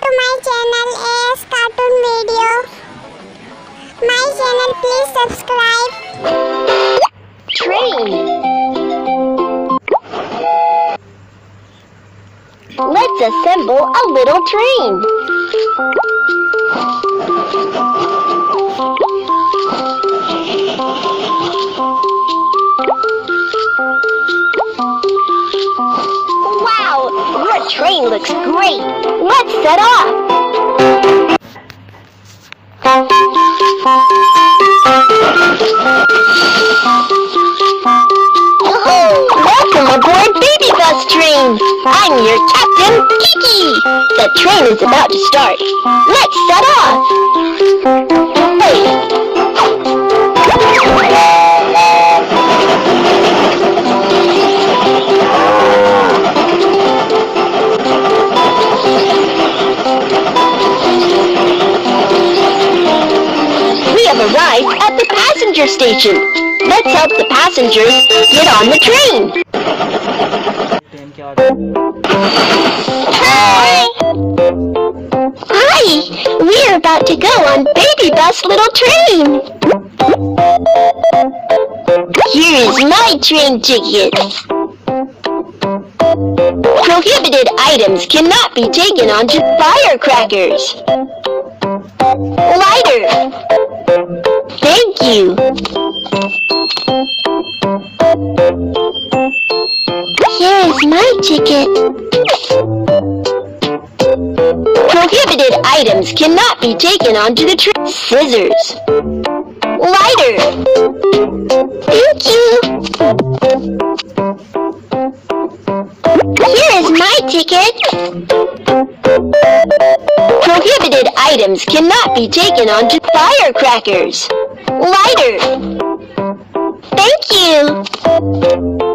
to my channel AS Cartoon Video. My channel, please subscribe. Train. Let's assemble a little train. Wow, your train looks great. Let's set off. Welcome aboard Baby Bus Train. I'm your captain, Kiki. The train is about to start. Let's set off. arrive at the passenger station. Let's help the passengers get on the train. Hi! Hi! We're about to go on Baby Bus Little Train. Here's my train ticket. Prohibited items cannot be taken onto firecrackers. Lighter! You! Here is my ticket! Prohibited items cannot be taken onto the train. Scissors. Lighter. Thank you. Here is my ticket. Prohibited items cannot be taken onto firecrackers. Lighter. Thank you.